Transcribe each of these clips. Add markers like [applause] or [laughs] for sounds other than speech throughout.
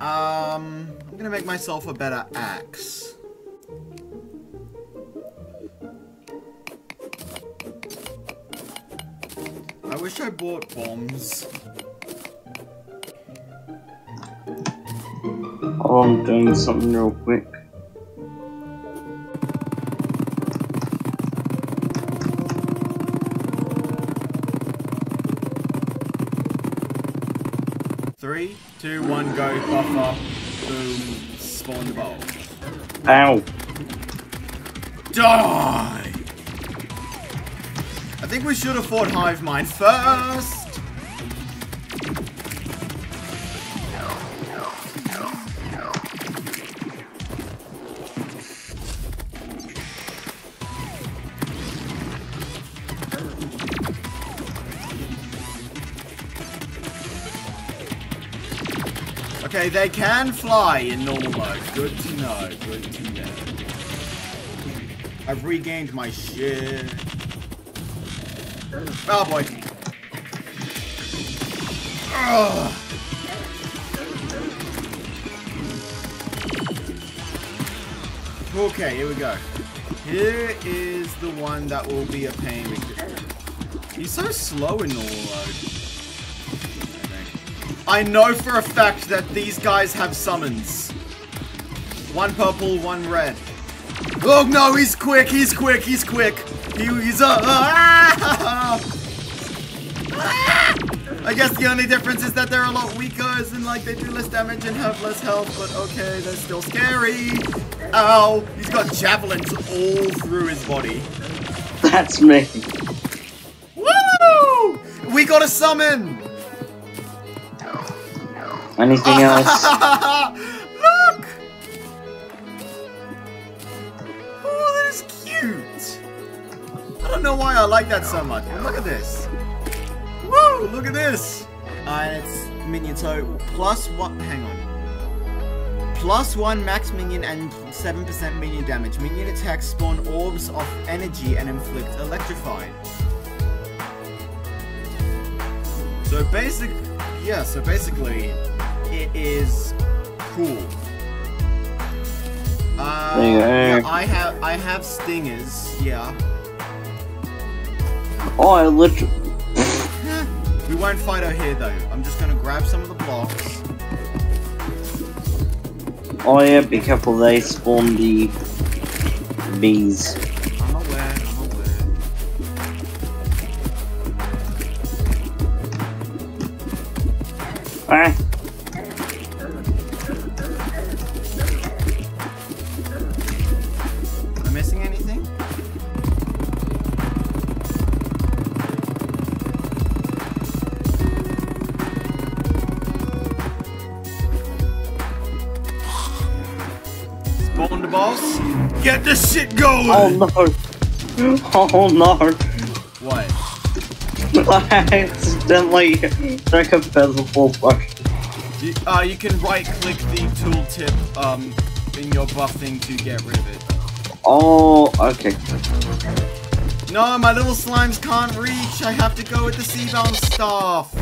Um, make myself a better axe. I wish I bought bombs. Oh, I'm doing something real quick. Three, two, one, go, buffer, boom, spawn the bowl. Ow! Die! I think we should have fought Hive Mind first! Okay, they can fly in normal mode. Good to know. Good to know. I've regained my shit. Oh boy. Ugh. Okay, here we go. Here is the one that will be a pain. He's so slow in normal mode. I know for a fact that these guys have summons. One purple, one red. Oh no, he's quick, he's quick, he's quick. He, he's uh, ah! [laughs] I guess the only difference is that they're a lot weaker, as in like they do less damage and have less health, but okay, they're still scary. Ow, he's got javelins all through his body. That's me. Woo! We got a summon! Anything else? [laughs] Look! Oh, that is cute. I don't know why I like that so much. Look at this. Woo! Look at this. Uh, it's minion so plus one. Hang on. Plus one max minion and 7% minion damage. Minion attacks spawn orbs of energy and inflict electrified. So basic, yeah. So basically, it is cool. Uh, There you go. yeah, I have I have stingers. Yeah, Oh, I literally. [laughs] we won't fight her here though. I'm just gonna grab some of the blocks. Oh yeah, be careful, they spawn the bees. I'm aware. I'm aware. Ah! Boss. Get this shit going. Oh no! Oh no! What? I accidentally drank a vegetable bucket. You, uh, you can right click the tooltip um, in your buff thing to get rid of it. Oh, okay. No, my little slimes can't reach. I have to go with the Seabound staff.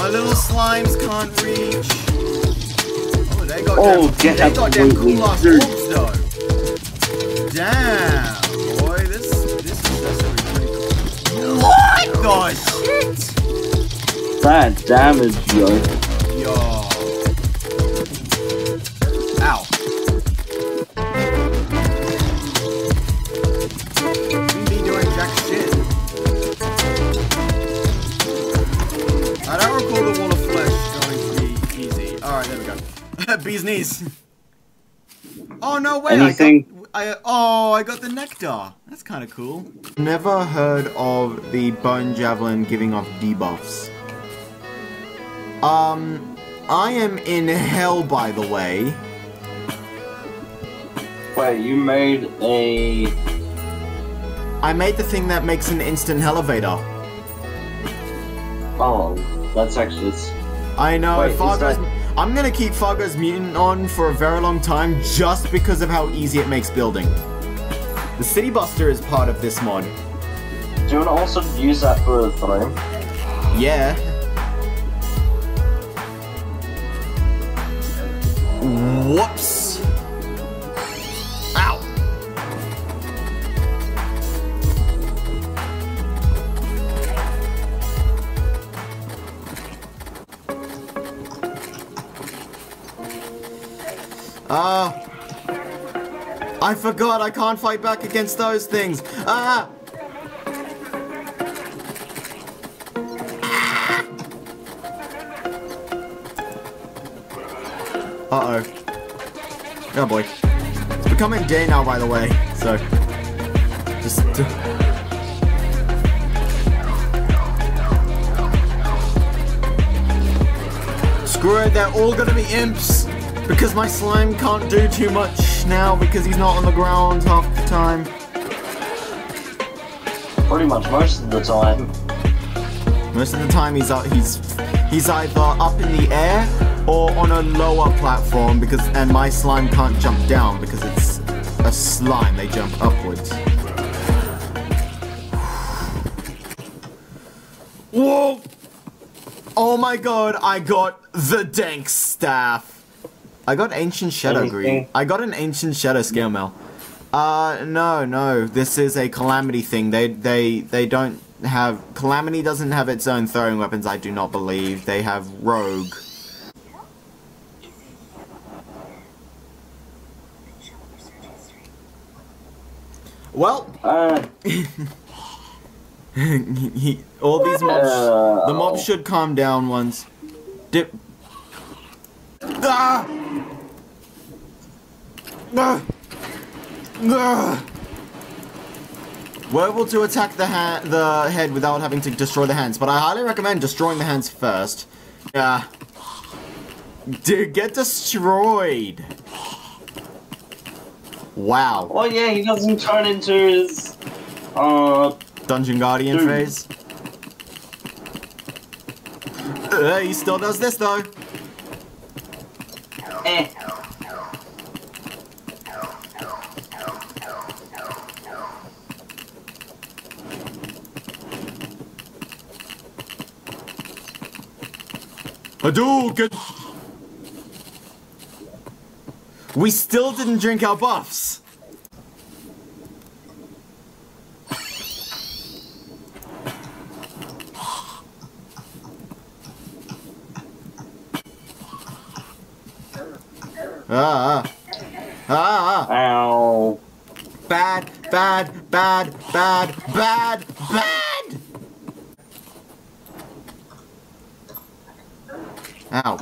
My little slimes can't reach. Oh, they got Oh, them, get they got them absolutely cool ass dude. orbs though. Damn, boy, this this is actually pretty cool. What the shit? That damage, yo. Yo. Go. Bee's knees. Oh no way! Anything? I got, I oh I got the nectar. That's kind of cool. Never heard of the bone javelin giving off debuffs. Um, I am in hell, by the way. Wait, you made a. I made the thing that makes an instant elevator. Oh, that's actually. I know, Wait, is Fargo's... I'm gonna keep Fargo's Mutant on for a very long time just because of how easy it makes building. The City Buster is part of this mod. Do you want to also use that for the throne? Yeah. Ah. I forgot I can't fight back against those things. Ah. Uh-oh. Oh boy. It's becoming day now, by the way, so... Just... Screw it, they're all gonna be imps! Because my slime can't do too much now because he's not on the ground half the time. Pretty much most of the time. Most of the time he's uh, he's he's either up in the air or on a lower platform because and my slime can't jump down because it's a slime, they jump upwards. Whoa! Oh my god, I got the dank staff. I got ancient shadow Anything? green. I got an ancient shadow scale mail. Uh, no, no. This is a calamity thing. They, they, they don't have. Calamity doesn't have its own throwing weapons. I do not believe they have rogue. Well, Uh, [laughs] he, all these mobs, the mobs should calm down once. Dip. Ah! We're able to attack the ha the head without having to destroy the hands, but I highly recommend destroying the hands first. Yeah. Dude, get destroyed! Wow. Oh yeah, he doesn't turn into his. Uh, Dungeon Guardian Dude. phase. Uh, he still does this though. eh. Hadouken! We still didn't drink our buffs. Ah, ah, ah, ah. Ow. Bad, bad, bad, bad, bad, bad! Ow.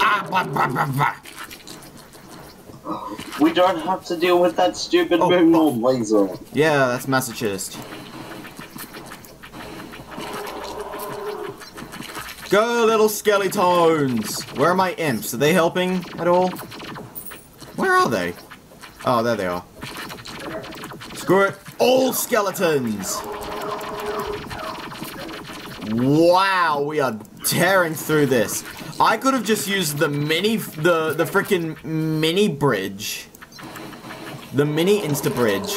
Ah, bah, bah, bah, bah. We don't have to deal with that stupid Oh, moon laser. Yeah, that's Massachusetts. Go, little skeletons! Where are my imps? Are they helping at all? Where are they? Oh, there they are. Screw it. All skeletons! Wow, we are tearing through this. I could have just used the mini, the, the freaking mini bridge. The mini insta bridge.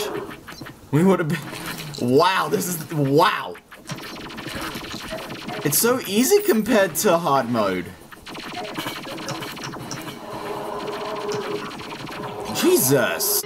We would have been. Wow, this is. Wow! It's so easy compared to hard mode. Jesus!